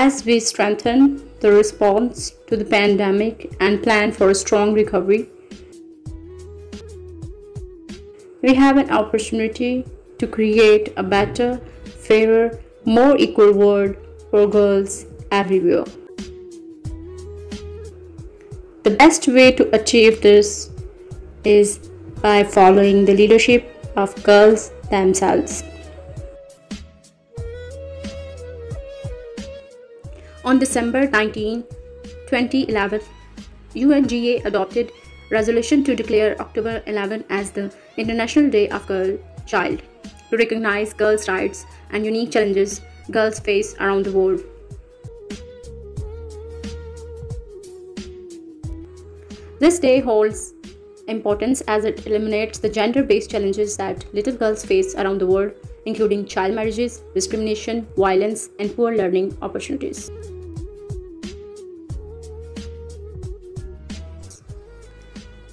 As we strengthen the response to the pandemic and plan for a strong recovery, we have an opportunity to create a better, fairer, more equal world for girls everywhere. The best way to achieve this is by following the leadership of girls themselves. On December 19, 2011, UNGA adopted resolution to declare October 11 as the International Day of Girl Child to recognize girls' rights and unique challenges girls face around the world. This day holds importance as it eliminates the gender based challenges that little girls face around the world, including child marriages, discrimination, violence, and poor learning opportunities.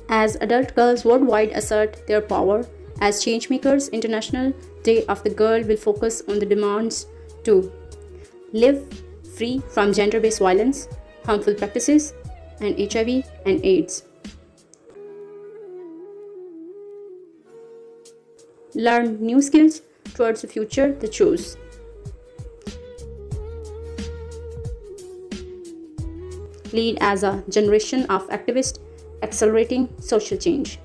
As adult girls worldwide assert their power as changemakers, International Day of the Girl will focus on the demands to live free from gender based violence, harmful practices, and HIV and AIDS. Learn new skills towards the future they choose. Lead as a generation of activists accelerating social change.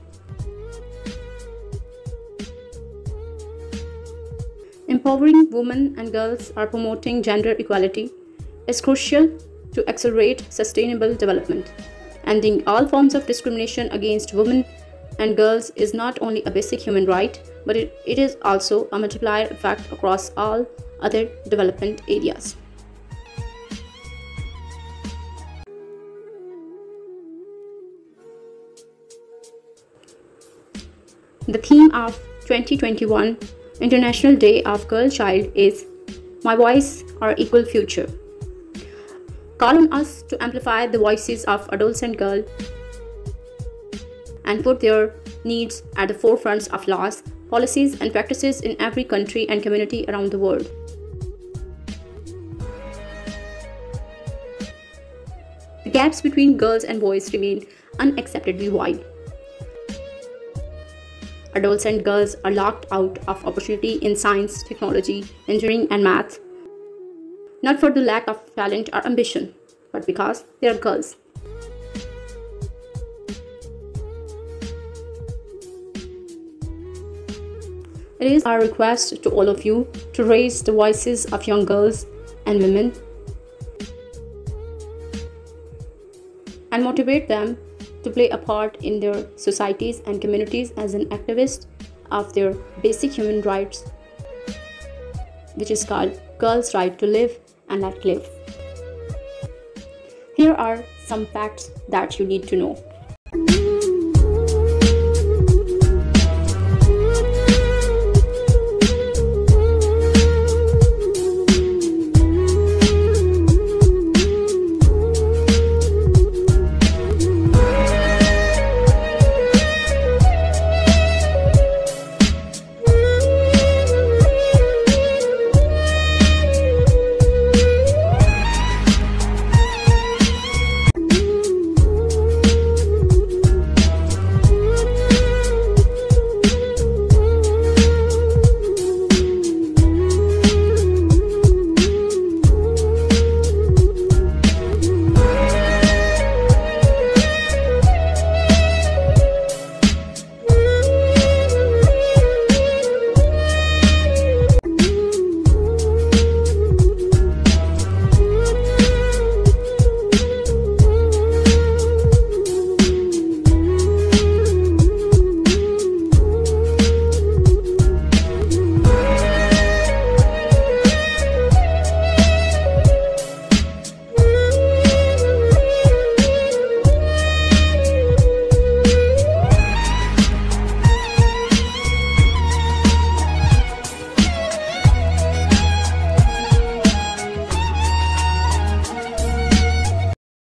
Empowering women and girls are promoting gender equality is crucial to accelerate sustainable development. Ending all forms of discrimination against women and girls is not only a basic human right, but it, it is also a multiplier effect across all other development areas. The theme of 2021 International Day of Girl Child is My Voice, Our Equal Future. Call on us to amplify the voices of adults and girls and put their needs at the forefront of laws, policies, and practices in every country and community around the world. The gaps between girls and boys remain unacceptably wide adults and girls are locked out of opportunity in science, technology, engineering, and math. Not for the lack of talent or ambition, but because they are girls. It is our request to all of you to raise the voices of young girls and women and motivate them to play a part in their societies and communities as an activist of their basic human rights, which is called Girls' Right to Live and Let Live. Here are some facts that you need to know.